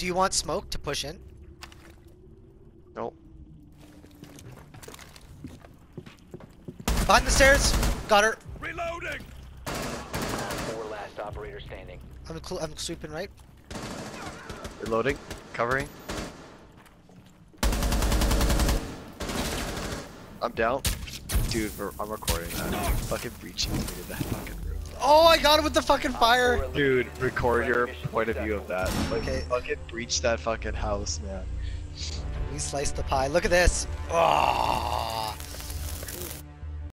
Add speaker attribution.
Speaker 1: Do you want smoke to push in?
Speaker 2: Nope.
Speaker 1: Behind the stairs. Got her.
Speaker 3: Reloading.
Speaker 4: Four last operator standing.
Speaker 1: I'm cl I'm sweeping right.
Speaker 2: Reloading. Covering. I'm down. Dude, I'm recording that. Fucking breaching into that fucking room.
Speaker 1: Oh, I got him with the fucking fire.
Speaker 2: Dude, record your point of view of that. Like,
Speaker 1: Okay.
Speaker 2: fucking breach that fucking house, man.
Speaker 1: We sliced the pie. Look at this. Oh.